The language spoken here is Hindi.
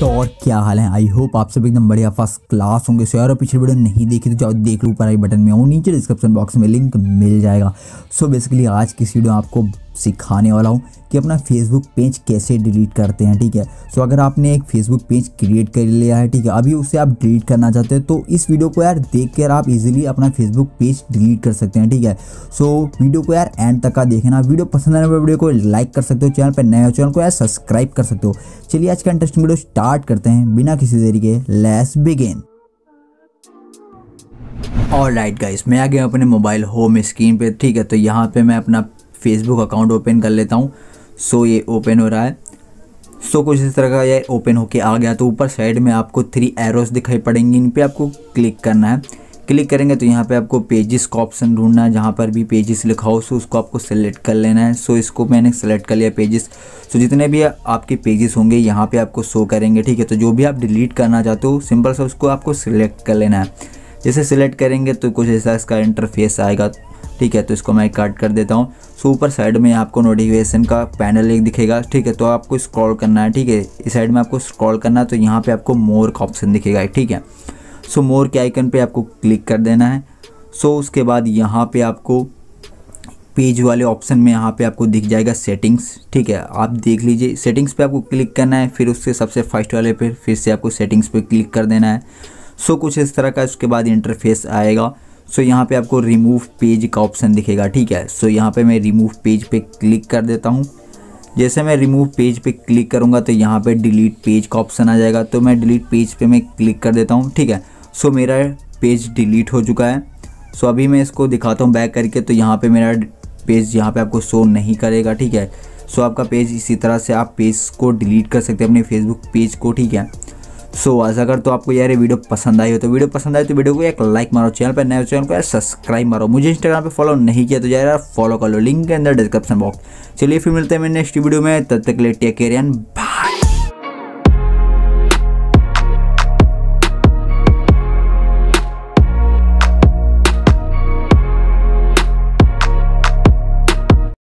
तो और क्या हाल है? आई होप आप सब एकदम बढ़िया फ़र्स्ट क्लास होंगे सो यार और पिछले वीडियो नहीं देखी तो जाओ देख लो, ऊपर आई बटन में और नीचे डिस्क्रिप्शन बॉक्स में लिंक मिल जाएगा। सो so बेसिकली आज की वीडियो आपको सिखाने वाला हूँ कि अपना फेसबुक पेज कैसे डिलीट करते हैं, ठीक है? सो अगर आपने एक फेसबुक पेज क्रिएट कर लिया है, ठीक है, अभी उसे आप डिलीट करना चाहते हैं तो इस वीडियो को यार देख कर आप इजीली अपना फेसबुक पेज डिलीट कर सकते हैं, ठीक है? सो वीडियो को यार एंड तक का देखना। वीडियो पसंद आने पर वीडियो को लाइक कर सकते हो, चैनल पर नए चैनल को यार सब्सक्राइब कर सकते हो। चलिए आज का इंटरेस्टिंग वीडियो स्टार्ट करते हैं। बिना किसी तरीके began begin all right guys मैं आ गया अपने मोबाइल होम स्क्रीन पे, ठीक है? तो यहाँ पे मैं अपना फेसबुक अकाउंट ओपन कर लेता हूँ। सो ये ओपन हो रहा है। सो कुछ इस तरह का ये ओपन होके आ गया। तो ऊपर साइड में आपको थ्री एरोस दिखाई पड़ेंगे। इन पर आपको क्लिक करना है। क्लिक करेंगे तो यहाँ पे आपको पेजेस का ऑप्शन ढूंढना है। जहाँ पर भी पेजेस लिखा हो सो उसको आपको सेलेक्ट कर लेना है। सो इसको मैंने सेलेक्ट कर लिया पेजेस सो जितने भी आपके पेजेस होंगे, यहाँ पे आपको शो करेंगे, ठीक है? तो जो भी आप डिलीट करना चाहते हो सिंपल सा उसको आपको सिलेक्ट कर लेना है। जैसे सिलेक्ट करेंगे तो कुछ ऐसा इसका इंटरफेस आएगा। ठीक है तो इसको मैं कट कर देता हूँ। सो ऊपर साइड में आपको नोटिफिकेशन का पैनल एक दिखेगा, ठीक है तो आपको स्क्रॉल करना है, ठीक है। इस साइड में आपको स्क्रॉल करना है तो यहाँ पे आपको मोर का ऑप्शन दिखेगा, ठीक है। सो मोर के आइकन पे आपको क्लिक कर देना है। सो उसके बाद यहाँ पे आपको पेज वाले ऑप्शन में यहाँ पे आपको दिख जाएगा सेटिंग्स ठीक है। आप देख लीजिए सेटिंग्स पे आपको क्लिक करना है, फिर उसके सबसे फ़र्स्ट वाले पे फिर से आपको सेटिंग्स पे क्लिक कर देना है। सो कुछ इस तरह का उसके बाद इंटरफेस आएगा। सो so, यहाँ पे आपको रिमूव पेज का ऑप्शन दिखेगा ठीक है? सो so, यहाँ पे मैं रिमूव पेज पे क्लिक कर देता हूँ। जैसे मैं रिमूव पेज पे क्लिक करूँगा तो यहाँ पे डिलीट पेज का ऑप्शन आ जाएगा। तो मैं डिलीट पेज पे मैं क्लिक कर देता हूँ ठीक है? सो so, मेरा पेज डिलीट हो चुका है। सो so, अभी मैं इसको दिखाता हूँ बैक करके तो यहाँ पर मेरा पेज यहाँ पर आपको शो नहीं करेगा ठीक है? सो so, आपका पेज इसी तरह से आप पेज को डिलीट कर सकते हैं अपने फेसबुक पेज को ठीक है? सो so, अगर तो आपको यार ये वीडियो पसंद आई हो तो वीडियो पसंद आई तो वीडियो को एक लाइक मारो चैनल पर नए चैनल को यार सब्सक्राइब मारो। मुझे इंस्टाग्राम पे फॉलो नहीं किया तो यार फॉलो कर लो लिंक के अंदर डिस्क्रिप्शन बॉक्स चलिए फिर मिलते हैं मेरे नेक्स्ट वीडियो में तब तक ले टेक केयर एंड